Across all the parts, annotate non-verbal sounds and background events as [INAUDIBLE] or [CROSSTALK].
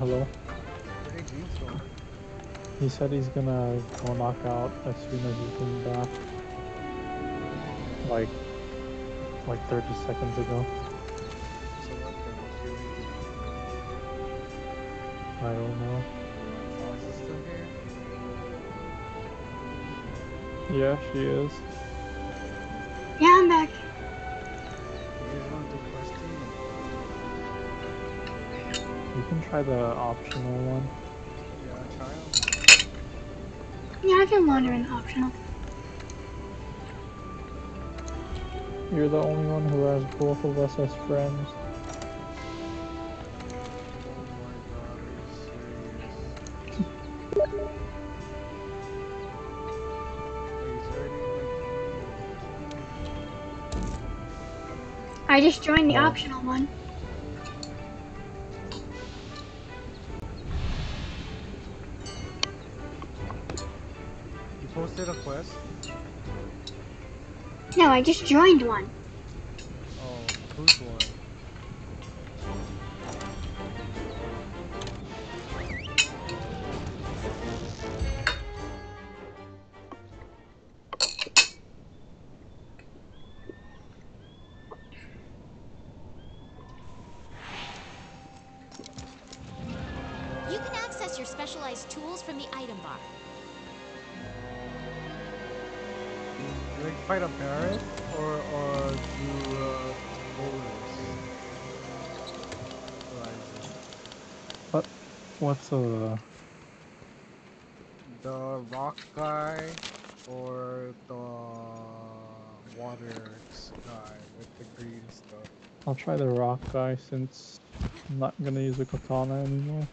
Hello? Where did James go? He said he's gonna go knock out as soon as he came back. Like, like 30 seconds ago. So what then? What's your meeting? I don't know. Oz is still here? Yeah, she is. Can try the optional one. Yeah, try 'em. Yeah, I can wander in optional. You're the only one who has both of us as friends. My god, are you serious? Wait, is there any like I just joined the Oh. optional one. I just joined one. Try the rock guy since I'm not gonna use a katana anymore.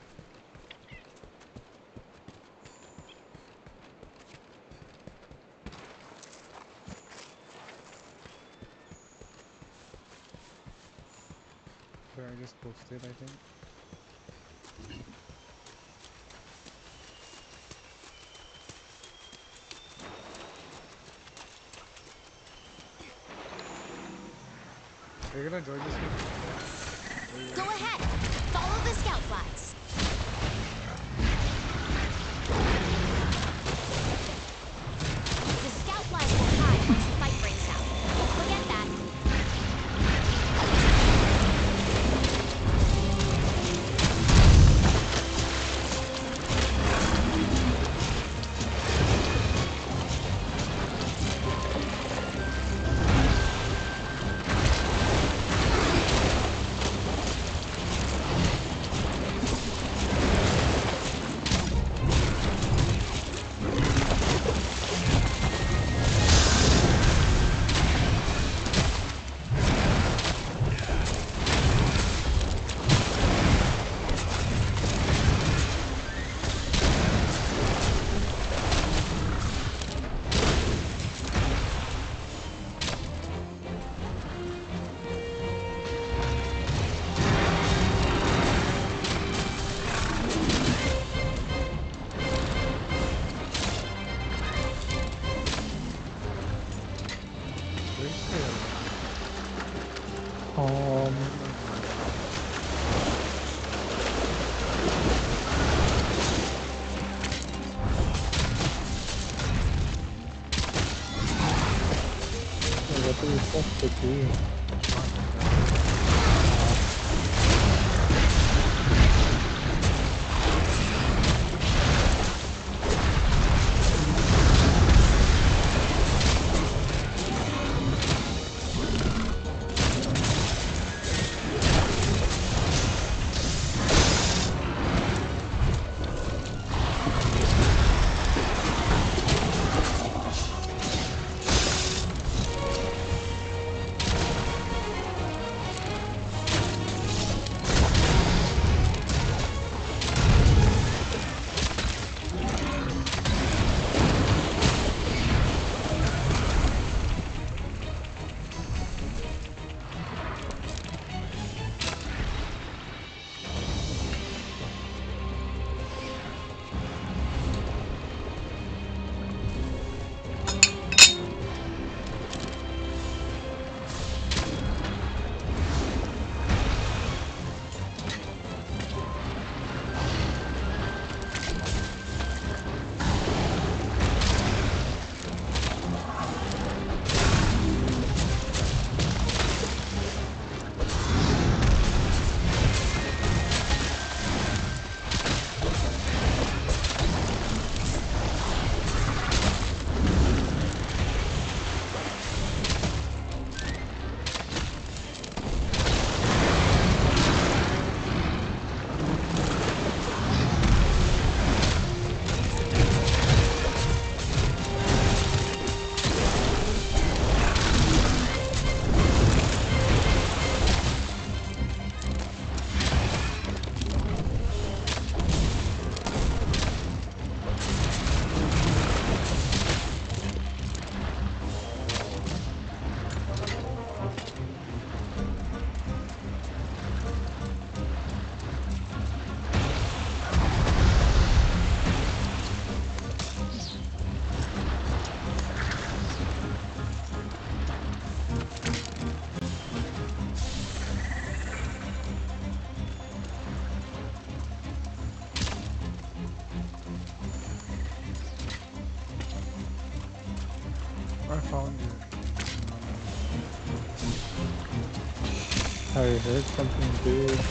Heard something big.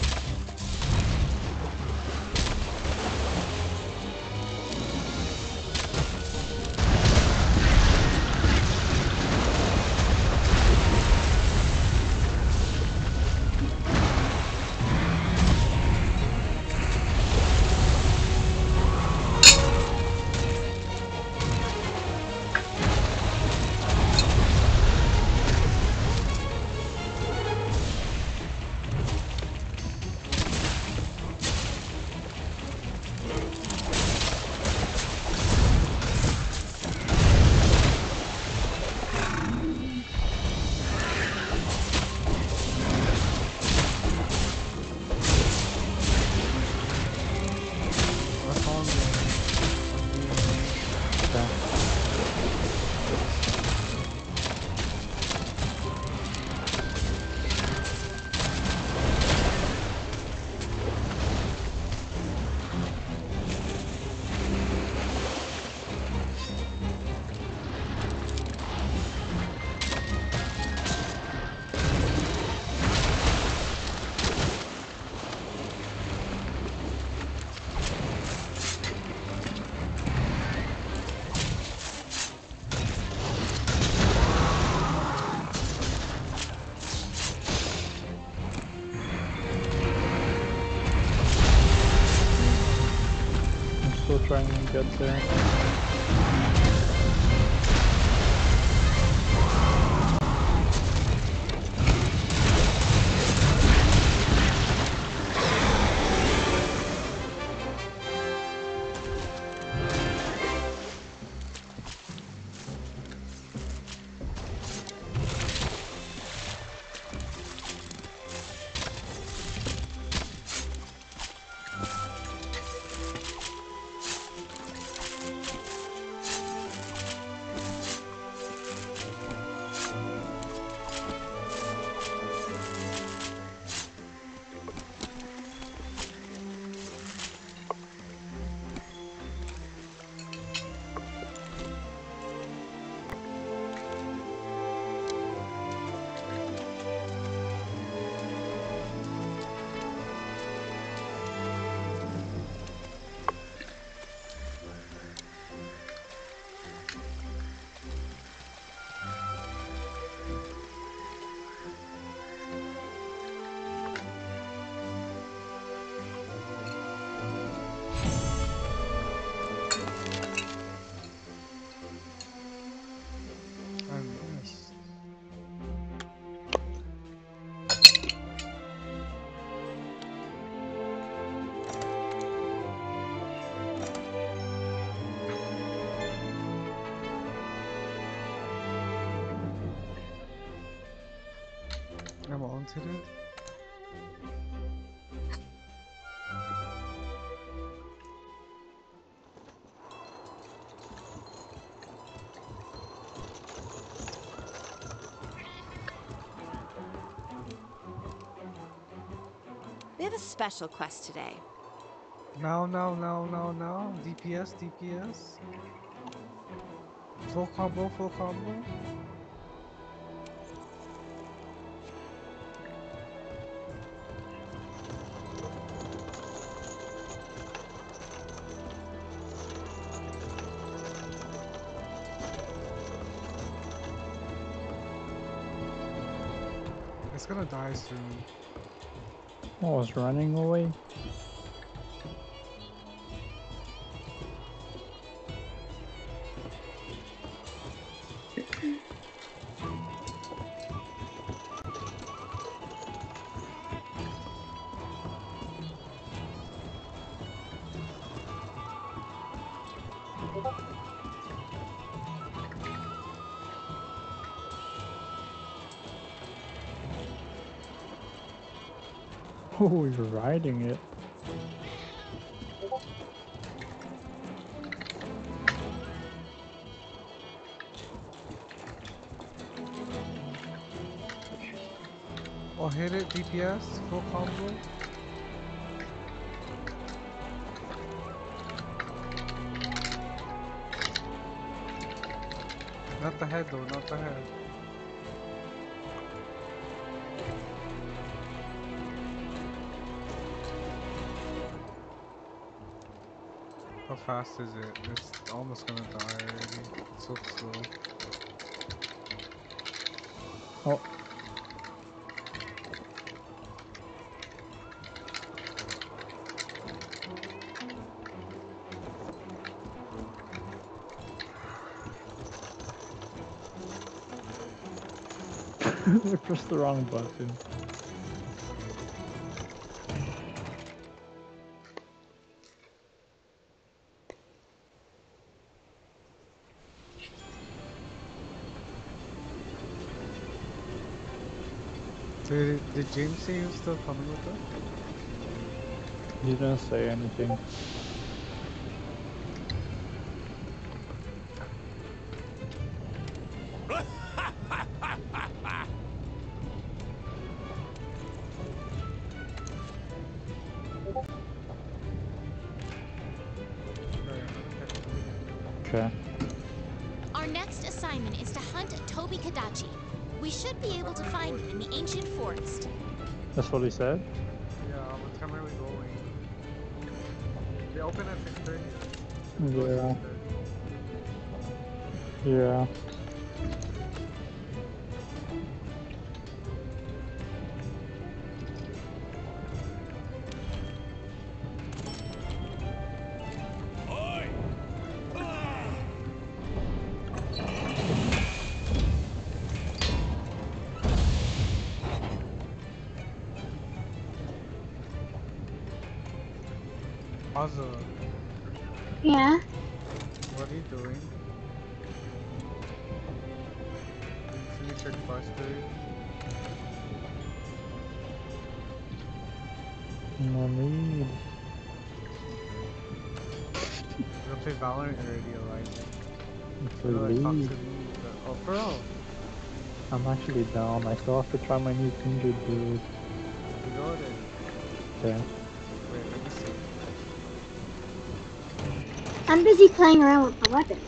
Trying to get there. It. We have a special quest today. No, no, no, no, now. DPS, DPS. Full combo, full combo. It's die soon. I was running away. [LAUGHS] Oh, you're riding it. Oh, hit it, DPS, full combo. Not the head though, not the head. Fast is it? It's almost gonna die already. It's so slow. Oh. [LAUGHS] I pressed the wrong button. Did, James say he was still coming with us? He didn't say anything. That's what Azza, Yeah. what are you doing? Did you finish your quest already? No need. You're gonna play Valorant already, Elijah. To You're like, talk to me, Oh, for real? I'm actually down. I still have to try my new Tinder build. You go then. Okay. Wait, let me see. I'm busy playing around with the weapons.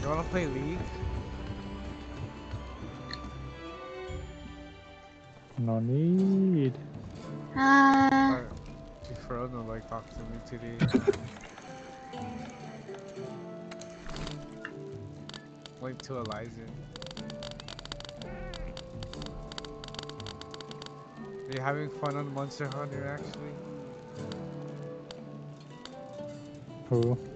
You wanna play League? No need. Uh, Or Frodo like talk to me today. Wait to Eliza. Are you having fun on Monster Hunter actually? Who?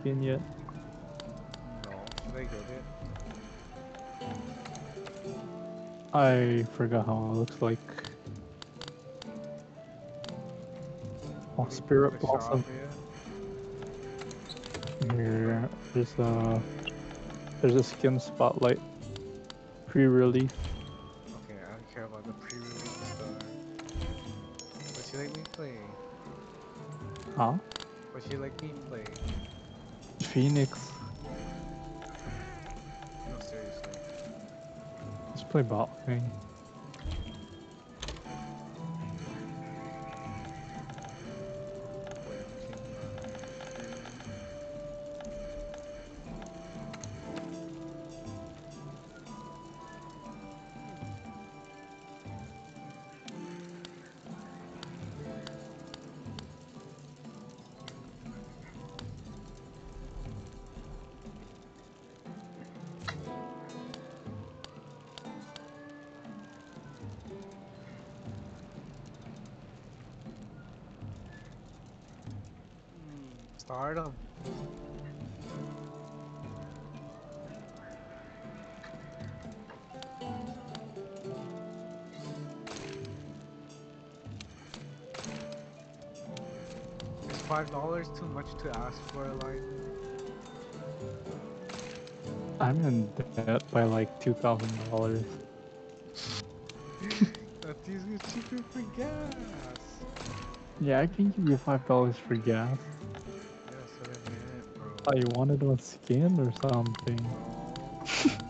Skin yet? No, get it? I forgot how it looks like. Oh, Spirit Blossom. yeah? Here, there's a there's a skin spotlight pre-release. 会不好。嗯。Start 'em. Is five dollars too much to ask for, like? I'm in debt by like two thousand dollars. [LAUGHS] That's easy cheaper for gas. Yeah, I can give you five dollars for gas. Oh, you wanted a skin or something? [LAUGHS]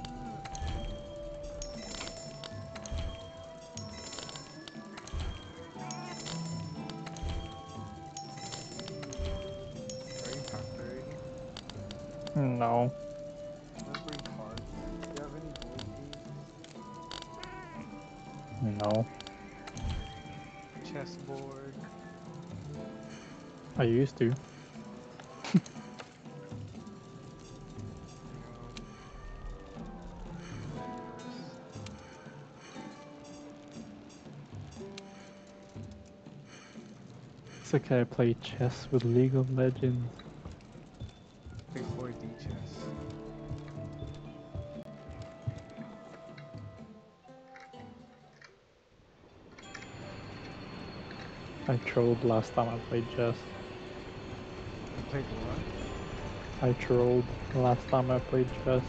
I play chess with League of Legends. Big 4D chess. I trolled last time I played chess. You played what? I trolled last time I played chess.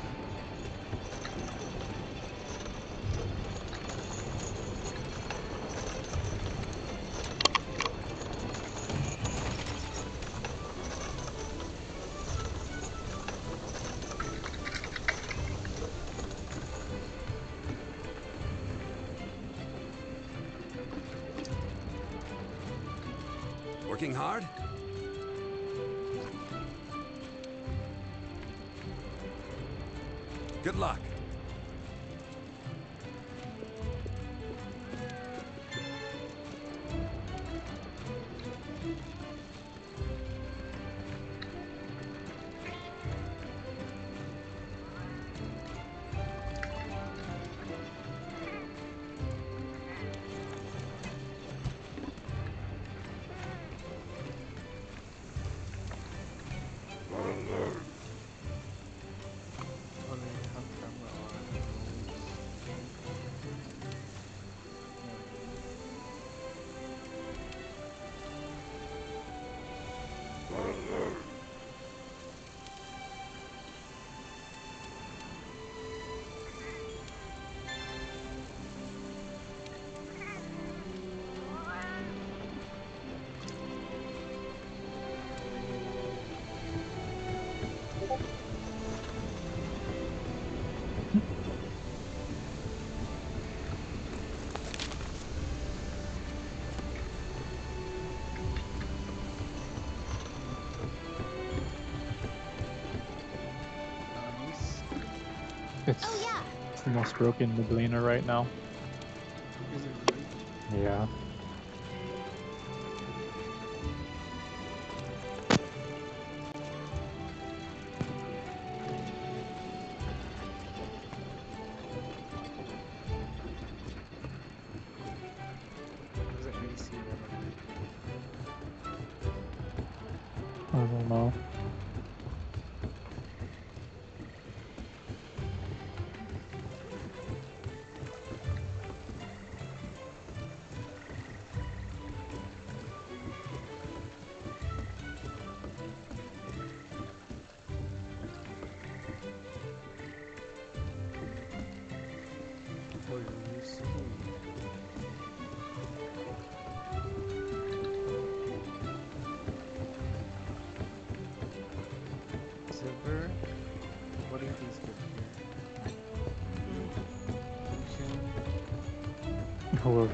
Yeah, it's the most broken Miblina right now.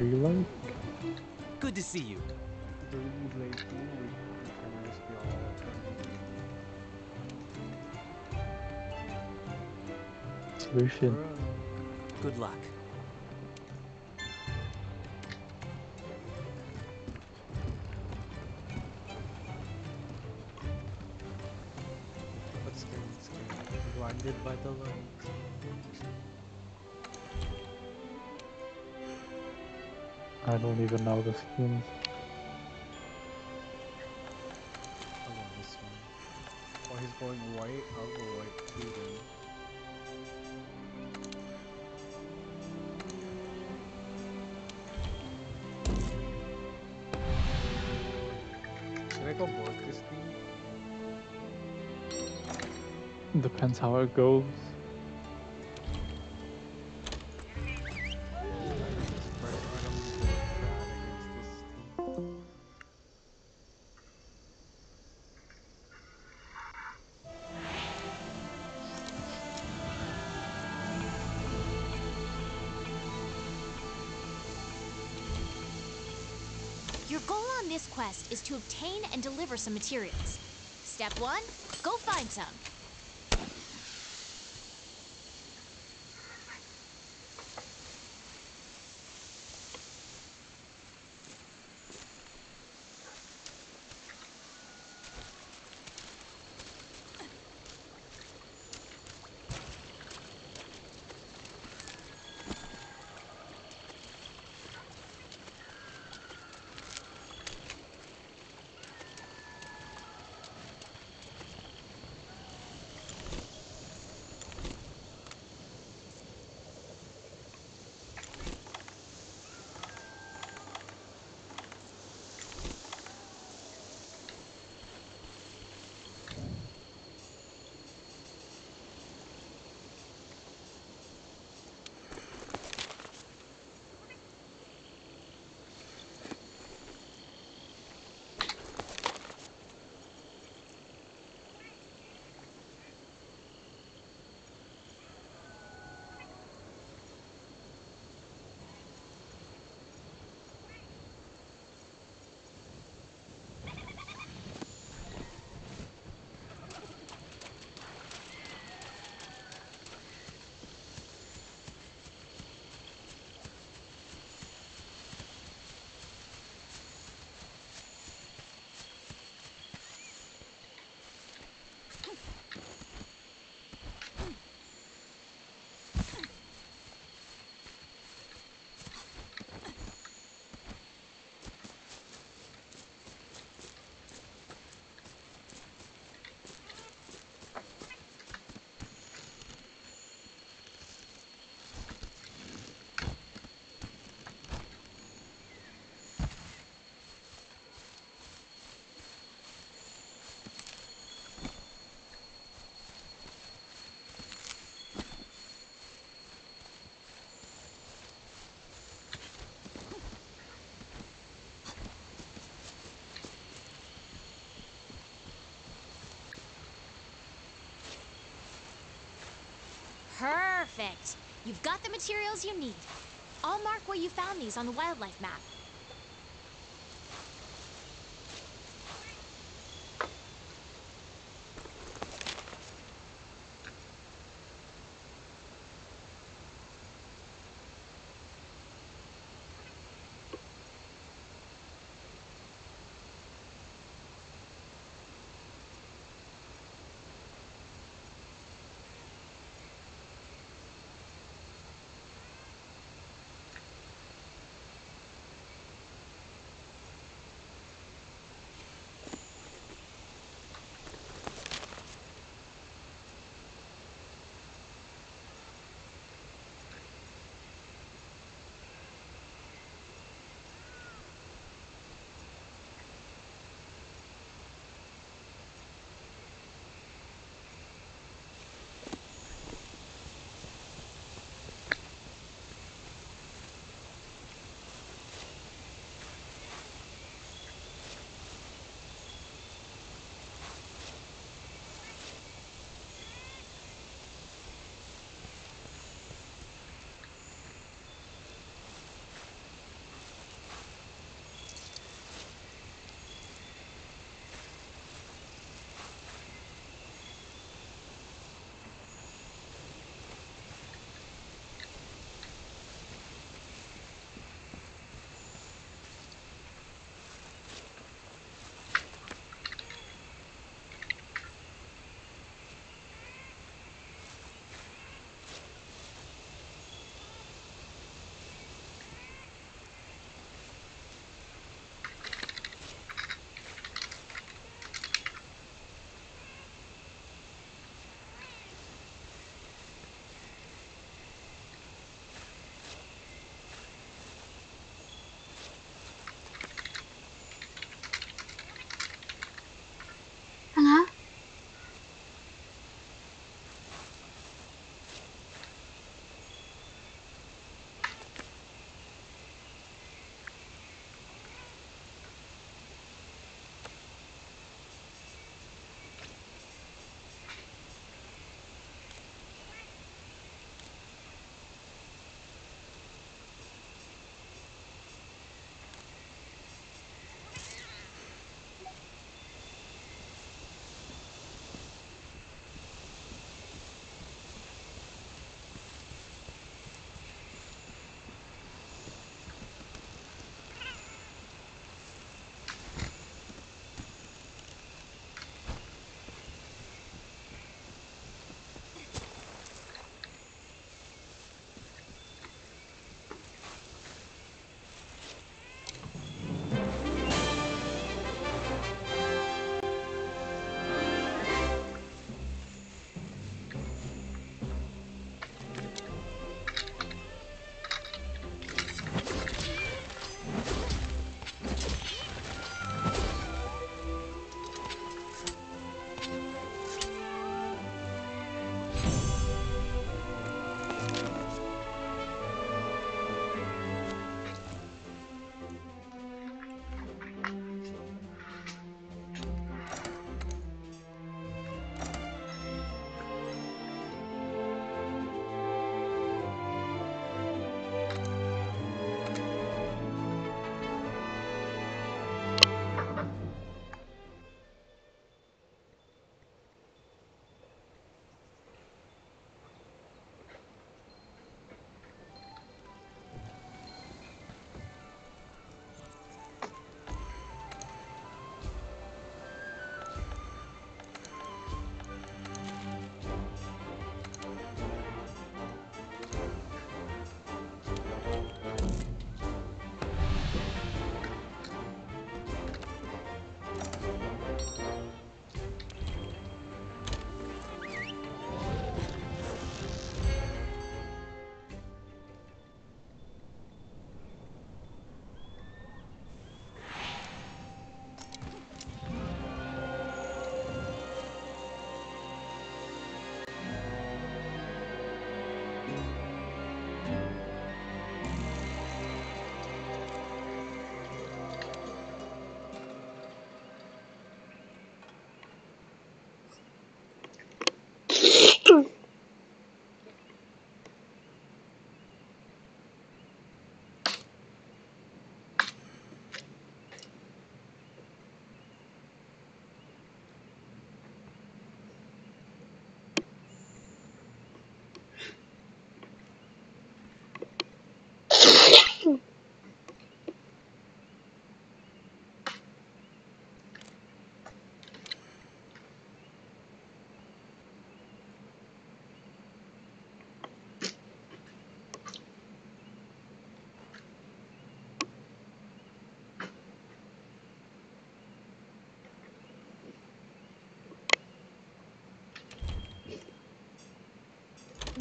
Whoever you like. Good to see you. Do you like you? We we can risk it all. Solution. Good luck. I don't even know the skins. I want this one. Oh, going white, I'll go white too then. Should I go board this team? Depends how it goes. Is to obtain and deliver some materials. Step one, go find some. Perfect. You've got the materials you need. I'll mark where you found these on the wildlife map.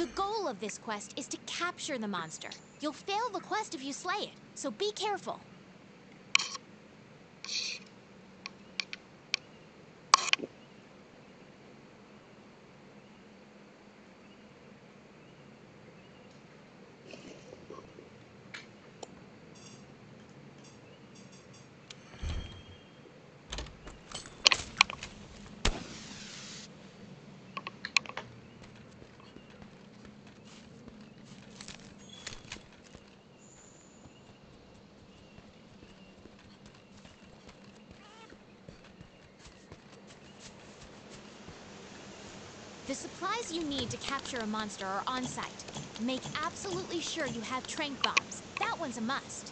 The goal of this quest is to capture the monster. You'll fail the quest if you slay it, so be careful. The supplies you need to capture a monster are on site. Make absolutely sure you have tranq bombs. That one's a must.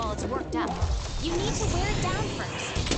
While it's worked up. You need to wear it down first.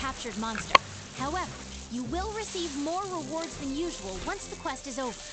Captured monster. However, you will receive more rewards than usual once the quest is over.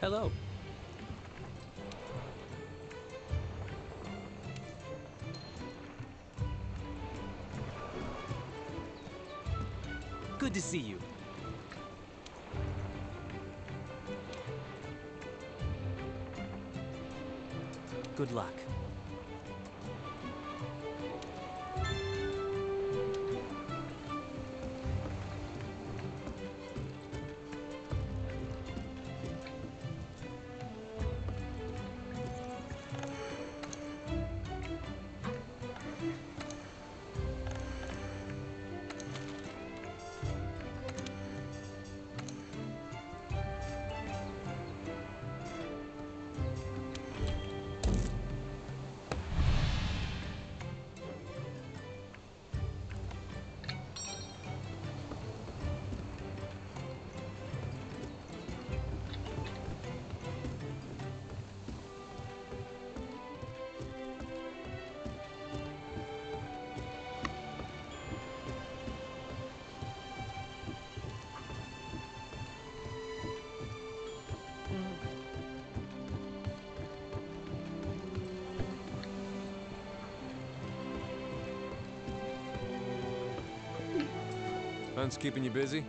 Hello. Good to see you. Good luck. Hunt's keeping you busy?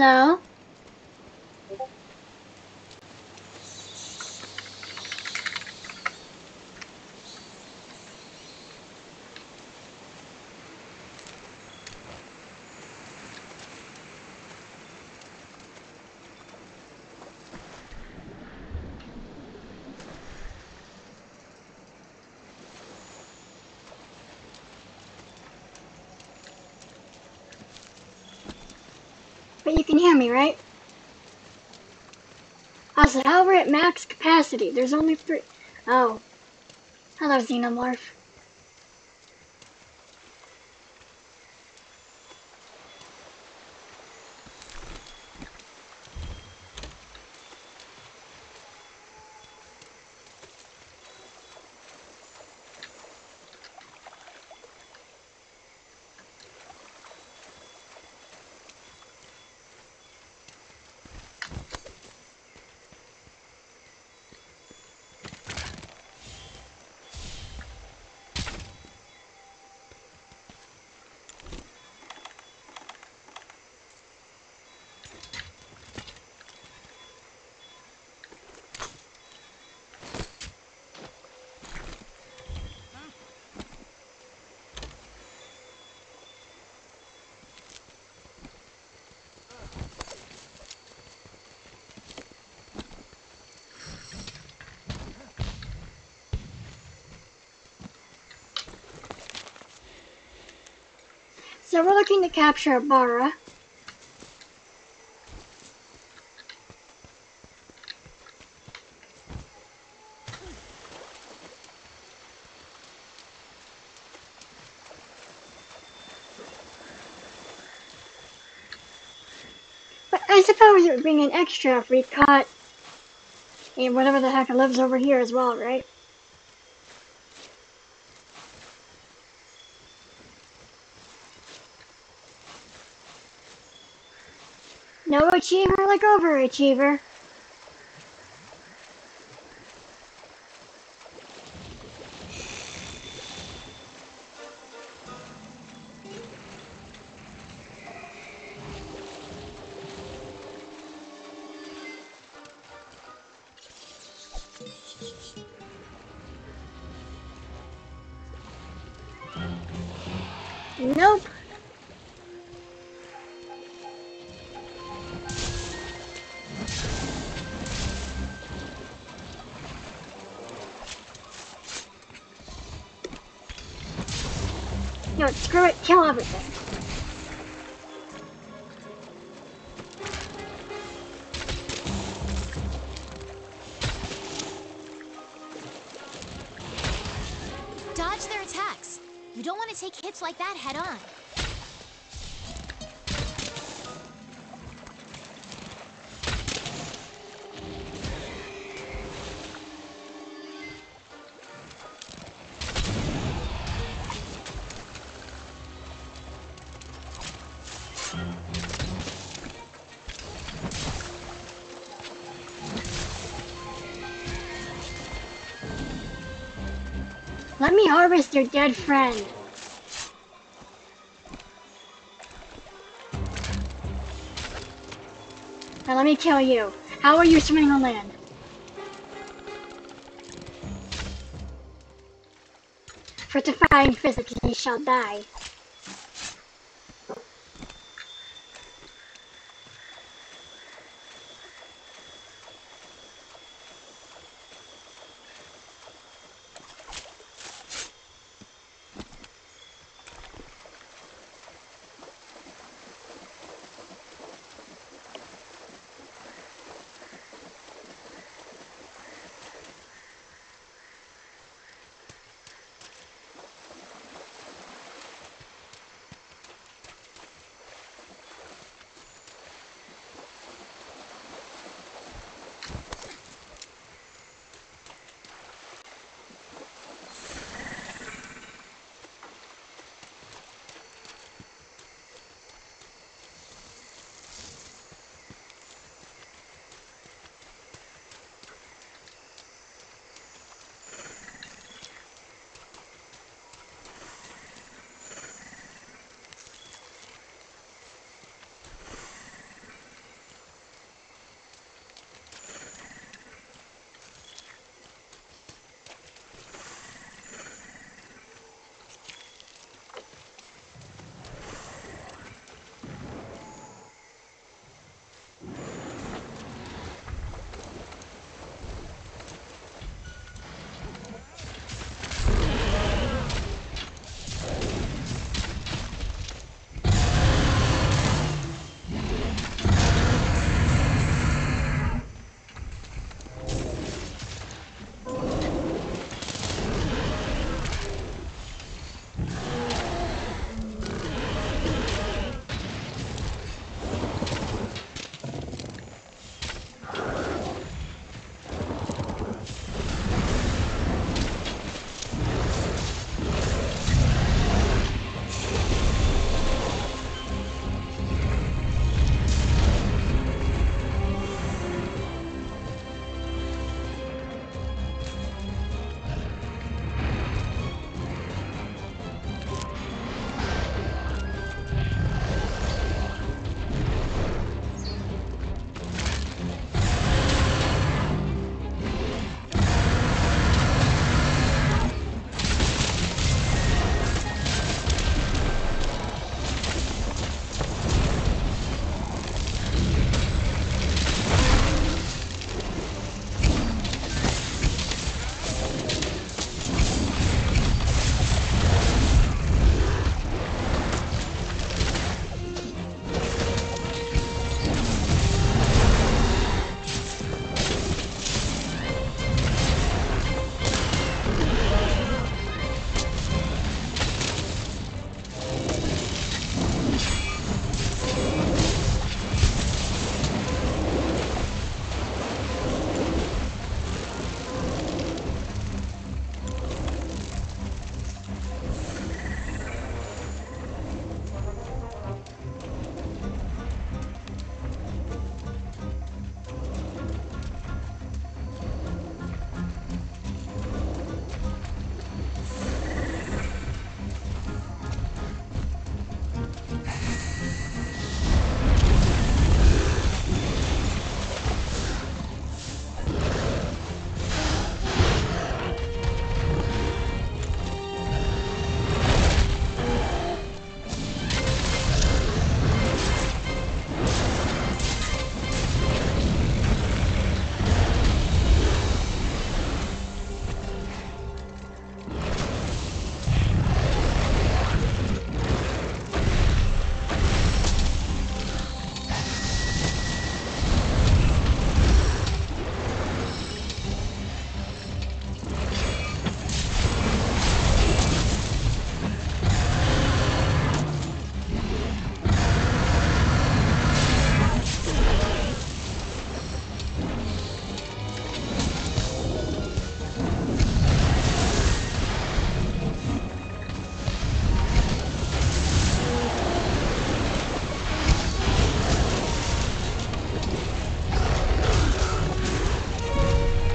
Hello? Can hear me, right? I said, how we're at max capacity. There's only three. Oh. Hello, Xenomorph. So we're looking to capture Bara. But I suppose it would bring an extra if we caught and whatever the heck lives over here as well, right? No achiever like overachiever. Kill everything. Dodge their attacks. You don't want to take hits like that head on. Harvest your dead friend. Now let me kill you. How are you swimming on land? For defying physics, ye shall die.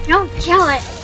Don't kill it.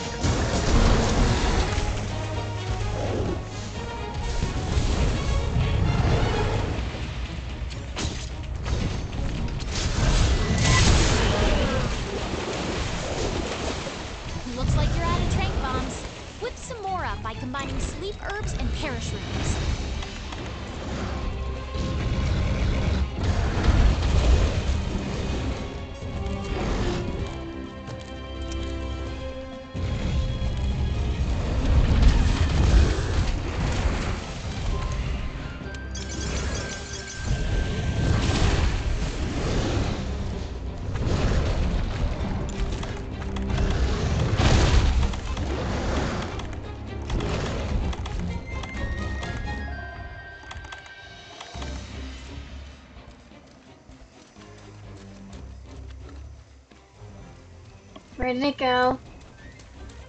Where did it go?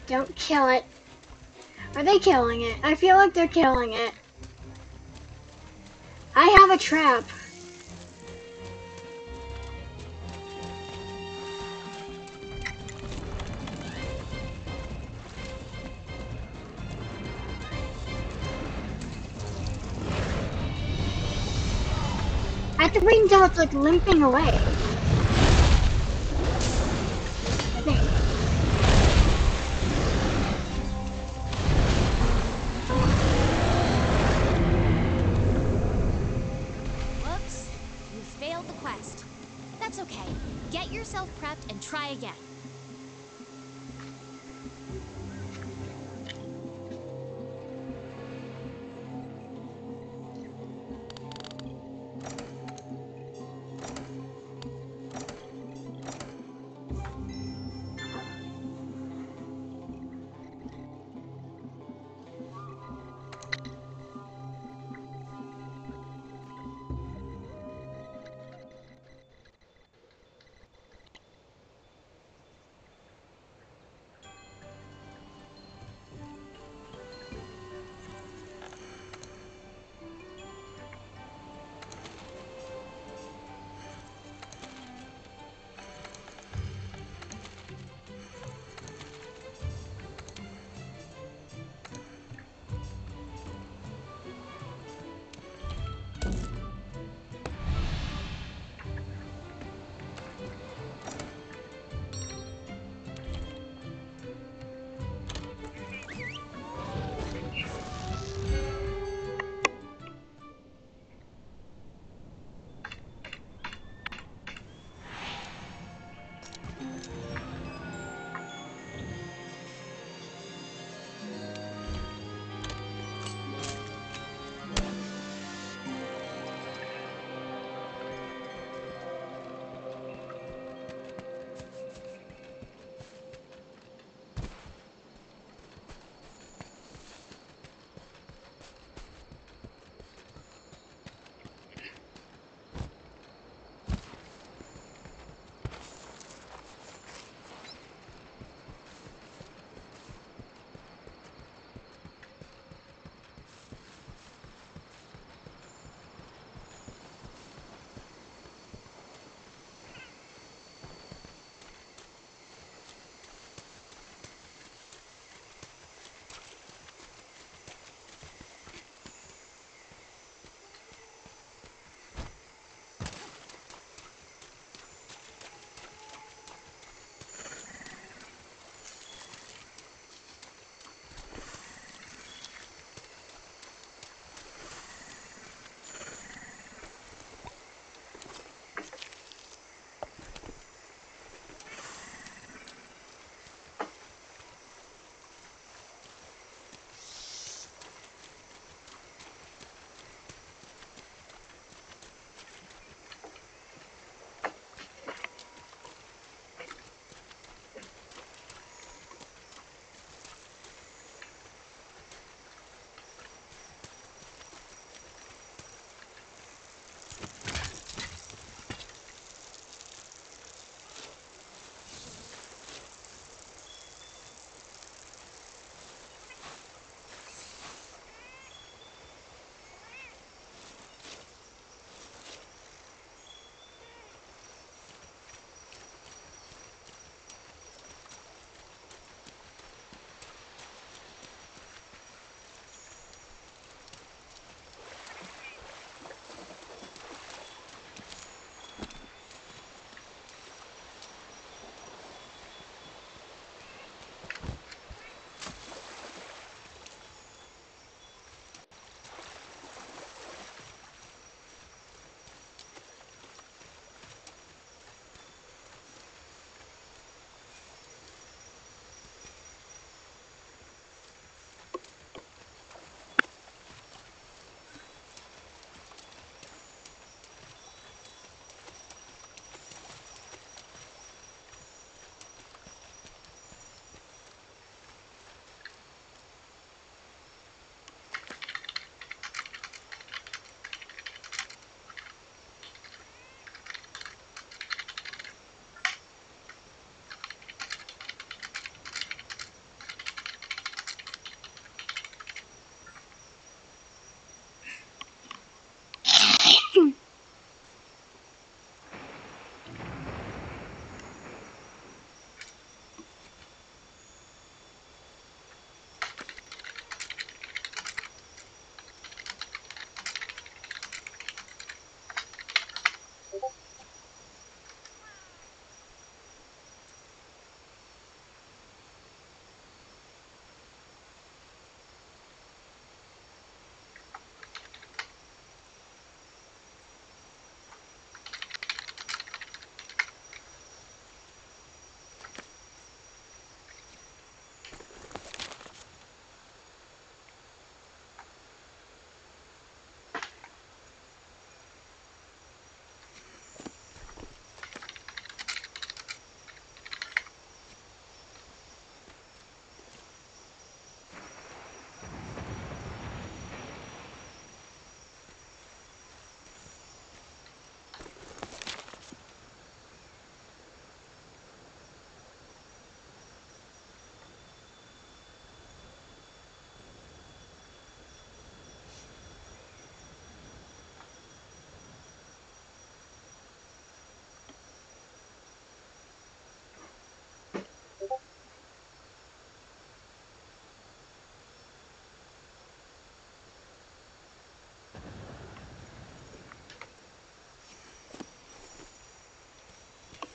Don't kill it. Are they killing it? I feel like they're killing it. I have a trap. I have to wait until it's like limping away.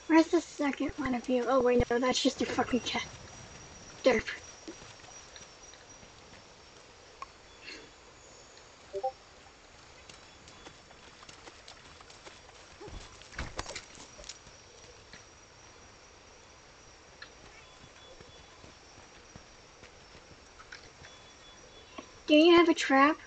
Where's the second one of you? Oh wait, no, that's just your fucking cat. Derp. Do you have a trap?